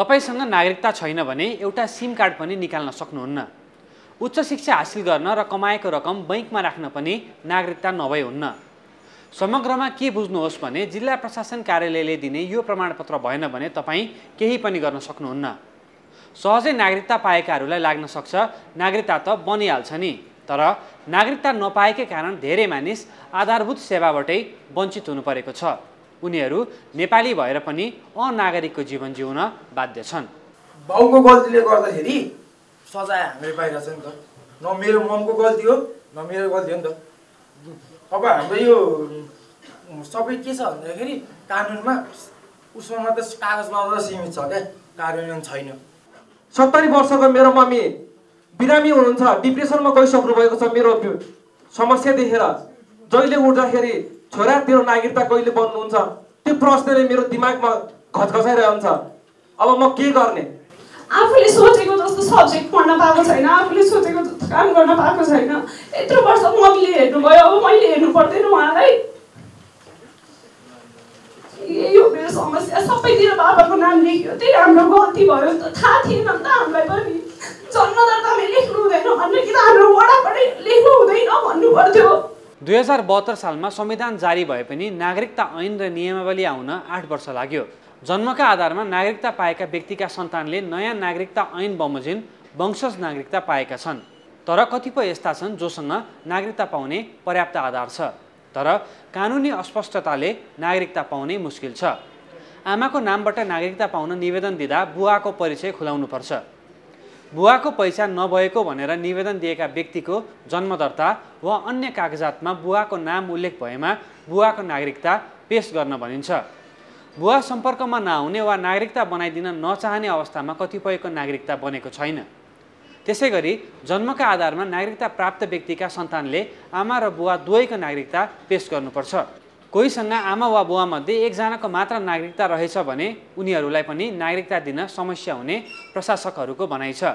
तपाईँसँग नागरिकता छैन भने एउटा सिम कार्ड पनि निकाल्न सक्नुहुन्न। उच्च शिक्षा हासिल गर्न र कमाएको रकम बैङ्कमा राख्न पनि नागरिकता नभई हुन्न समग्रमा के बुझ्नुहोस् भने जिल्ला प्रशासन कार्यालयले दिने यो प्रमाणपत्र भएन भने तपाईँ केही पनि गर्न सक्नुहुन्न। सहजै नागरिकता पाएकाहरूलाई लाग्न सक्छ नागरिकता त बनिहाल्छ नि। तर नागरिकता नपाएकै कारण धेरै मानिस आधारभूत सेवाबाटै वञ्चित हुनु परेको छ। उनीहरू नेपाली भएर पनि अनागरिकको जीवन जिउन बाध्य छन्। बाउको गल्तीले गर्दाखेरि सजाय हामीले पाइरहेछ नि त। न मेरो ममको गल्ती हो न मेरो गल्ती हो नि त। अब हाम्रो यो सबै के छ भन्दाखेरि कानुनमा उसमा मात्रै कागजमा मात्रै सीमित छ क्या कार्यान्वयन छैन। सत्तरी वर्षको मेरो मम्मी बिरामी हुनुहुन्छ डिप्रेसनमा गइसक्नु भएको छ मेरो समस्या देखेर। जहिले उठ्दाखेरि छोरा तेरो नागरिकता कहिले बन्नुहुन्छ? त्यो प्रश्नले मेरो दिमागमा घचघचाइरहन्छ अब म के गर्ने? आफूले सोचेको जस्तो सब्जेक्ट पढ्न पाएको छैन आफूले सोचेको जस्तो काम गर्न पाएको छैन। यत्रो वर्ष मम्मीले हेर्नुभयो अब मैले हेर्नु पर्दैन उहाँलाई। हो मेरो समस्या। सबैतिर बाबाको नाम लेख्यो। त्यही हाम्रो गल्ती भयो। त थाहा थिएन नि त हामीलाई पनि। जन्मदर्तामै लेख्नु हुँदैन भन्ने कि त हाम्रो वडाबाटै लेख्नु हुँदैन भन्नु पर्थ्यो। दुई हजार बहत्तर सालमा संविधान जारी भए पनि नागरिकता ऐन र नियमावली आउन आठ वर्ष लाग्यो। जन्मका आधारमा नागरिकता पाएका व्यक्तिका सन्तानले नयाँ नागरिकता ऐन बमोजिम वंशज नागरिकता पाएका छन्। तर कतिपय यस्ता छन् जोसँग नागरिकता पाउने पर्याप्त आधार छ। तर कानुनी अस्पष्टताले नागरिकता पाउने मुस्किल छ। आमाको नामबाट नागरिकता पाउन निवेदन दिँदा बुवाको परिचय खुलाउनुपर्छ। बुवाको पहिचान नभएको भनेर निवेदन दिएका व्यक्तिको जन्मदर्ता वा अन्य कागजातमा बुवाको नाम उल्लेख भएमा बुवाको नागरिकता पेस गर्न भनिन्छ। बुवा सम्पर्कमा नआउने वा नागरिकता बनाइदिन नचाहने अवस्थामा कतिपयको नागरिकता बनेको छैन। त्यसै गरी जन्मका आधारमा नागरिकता प्राप्त व्यक्तिका सन्तानले आमा र बुवा दुवैको नागरिकता पेस गर्नुपर्छ। कोहीसँग आमा वा बुवामध्ये एकजनाको मात्र नागरिकता रहेछ भने उनीहरूलाई पनि नागरिकता दिन समस्या हुने प्रशासकहरूको भनाइ छ।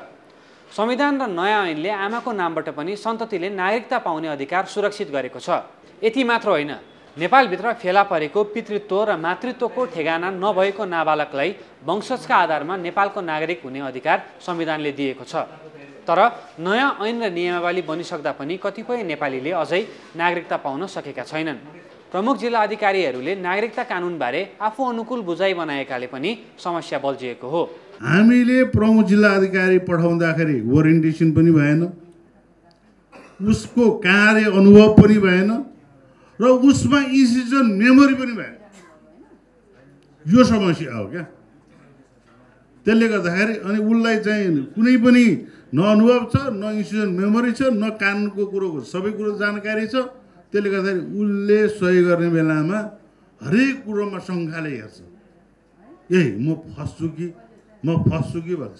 संविधान र नयाँ ऐनले आमाको नामबाट पनि सन्ततिले नागरिकता पाउने अधिकार सुरक्षित गरेको छ। यति मात्र होइन नेपालभित्र फेला परेको पितृत्व र मातृत्वको ठेगाना नभएको नाबालकलाई वंशजका आधारमा नेपालको नागरिक हुने अधिकार संविधानले दिएको छ। तर नयाँ ऐन र नियमावली बनिसक्दा पनि कतिपय नेपालीले अझै नागरिकता पाउन सकेका छैनन्। प्रमुख जिल्ला अधिकारीहरूले नागरिकता कानुनबारे आफू अनुकूल बुझाइ बनाएकाले पनि समस्या बल्झिएको हो। हामीले प्रमुख जिल्ला अधिकारी पठाउँदाखेरि ओरिएन्टेसन पनि भएन। उसको कार्य अनुभव पनि भएन र उसमा इन्सिजन मेमोरी पनि भएन। यो समस्या हो क्या। त्यसले गर्दाखेरि अनि उसलाई चाहिँ कुनै पनि न अनुभव छ न इन्सिजन मेमोरी छ न कानुनको कुरोको सबै कुरो जानकारी छ। त्यसले गर्दाखेरि उसले सही गर्ने बेलामा हरेक कुरोमा शङ्खाले हेर्छ। ए म फस्छु कि? म फस्छु कि भन्छ।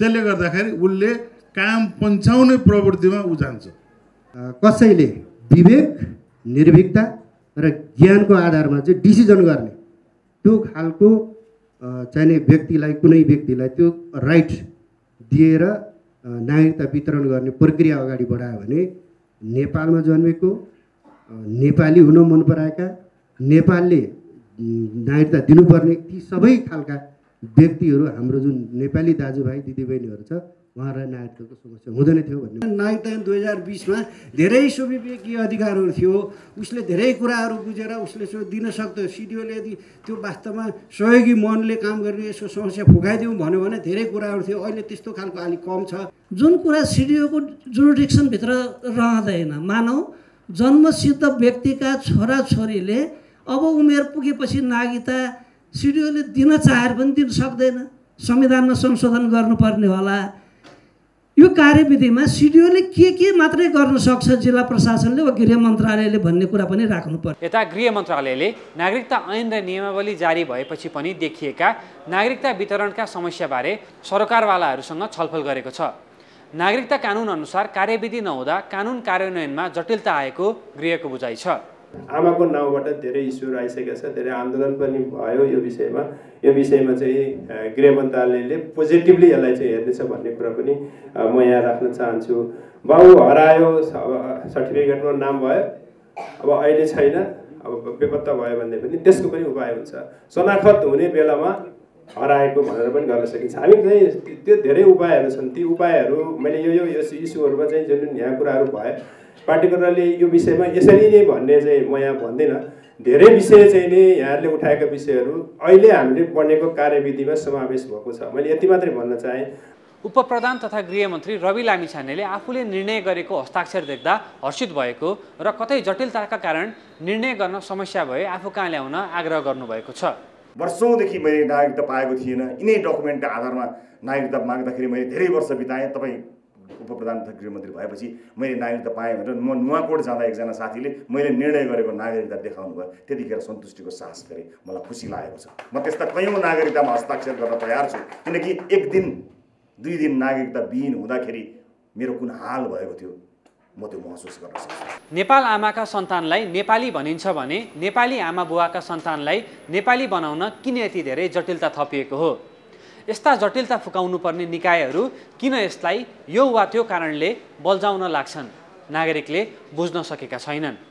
त्यसले गर्दाखेरि उसले काम पन्छाउने प्रवृत्तिमा ऊ जान्छ। कसैले विवेक निर्भीकता र ज्ञानको आधारमा चाहिँ डिसिजन गर्ने त्यो खालको चाहिने व्यक्तिलाई कुनै व्यक्तिलाई त्यो राइट दिएर नागरिकता वितरण गर्ने प्रक्रिया अगाडि बढायो भने नेपालमा जन्मेको नेपाली हुन मन पराएका नेपालले नागरिकता दिनुपर्ने ती सबै खालका व्यक्तिहरू हाम्रो जुन नेपाली दाजुभाइ दिदीबहिनीहरू छ उहाँहरूलाई नागरिकताको समस्या हुँदैन थियो भन्ने। नागरिकता दुई हजार बिसमा धेरै सुविवेकीय अधिकारहरू थियो। उसले धेरै कुराहरू बुझेर उसले सो दिन सक्थ्यो सिडिओले यदि त्यो वास्तवमा सहयोगी मनले काम गर्ने यसको समस्या फुकाइदिउँ भन्यो भने धेरै कुराहरू थियो। अहिले त्यस्तो खालको अलिक कम छ। जुन कुरा सिडिओको जुरिडिक्सनभित्र रहँदैन मानौ जन्मसिद्ध व्यक्तिका छोराछोरीले अब उमेर पुगेपछि नागरिकता सिडिओले दिन चाहेर पनि दिन सक्दैन। संविधानमा संशोधन गर्नुपर्ने होला। यो कार्यविधिमा सिडिओले के के मात्रै गर्न सक्छ जिल्ला प्रशासनले वा गृह मन्त्रालयले भन्ने कुरा पनि राख्नु पर्छ यता गृह मन्त्रालयले नागरिकता ऐन र नियमावली जारी भएपछि पनि देखिएका नागरिकता वितरणका समस्याबारे सरकारवालाहरूसँग छलफल गरेको छ। नागरिकता कानुन अनुसार कार्यविधि नहुँदा कानुन कार्यान्वयनमा जटिलता आएको गृहको बुझाइ छ। आमाको नाउँबाट धेरै इस्युहरू आइसकेका छ धेरै आन्दोलन पनि भयो यो विषयमा। यो विषयमा चाहिँ गृह मन्त्रालयले पोजिटिभली यसलाई चाहिँ हेर्नेछ भन्ने कुरा पनि म यहाँ राख्न चाहन्छु। बाउ हरायो सर्टिफिकेटमा नाम भयो। अब अहिले छैन अब बेपत्ता भयो भने पनि त्यसको पनि उपाय हुन्छ। शनाखत हुने बेलामा हराएको भनेर पनि गर्न सकिन्छ। हामी चाहिँ त्यो धेरै उपायहरू छन्। ती उपायहरू मैले यो यो इस्युहरूमा चाहिँ जुन यहाँ कुराहरू भए पार्टिकुलरली यो विषयमा यसरी नै भन्ने चाहिँ म यहाँ भन्दिनँ। धेरै विषय चाहिँ नि यहाँहरूले उठाएका विषयहरू अहिले हामीले बनेको कार्यविधिमा समावेश भएको छ। मैले यति मात्रै भन्न चाहेँ। उपप्रधान तथा गृहमन्त्री रवि लामिछानेले आफूले निर्णय गरेको हस्ताक्षर देख्दा हर्षित भएको र कतै जटिलताका कारण निर्णय गर्न समस्या भए आफू कहाँ ल्याउन आग्रह गर्नुभएको छ। वर्षौँदेखि मैले नागरिकता पाएको थिएन। यिनै डकुमेन्टका आधारमा नागरिकता माग्दाखेरि मैले धेरै वर्ष बिताएँ। तपाईँ उपप्रधान तथा गृहमन्त्री भएपछि मैले नागरिकता पाएँ भनेर म नुवाकोट जाँदा एकजना साथीले मैले निर्णय गरेको नागरिकता देखाउनु भयो। त्यतिखेर सन्तुष्टिको सास गरेँ मलाई खुसी लागेको छ। म त्यस्ता कैयौँ नागरिकतामा हस्ताक्षर गर्न तयार छु किनकि एक दिन दुई दिन नागरिकता विहीन हुँदाखेरि मेरो कुन हाल भएको थियो म त्यो महसुस गर्न सक्छु। नेपाल आमाका सन्तानलाई नेपाली भनिन्छ भने नेपाली आमा बुवाका सन्तानलाई नेपाली बनाउन किन यति धेरै जटिलता थपिएको हो? यस्ता जटिलता फुकाउनु पर्ने निकायहरू किन यसलाई यो वा त्यो कारणले बल्झाउन लाग्छन्? नागरिकले बुझ्न सकेका छैनन्।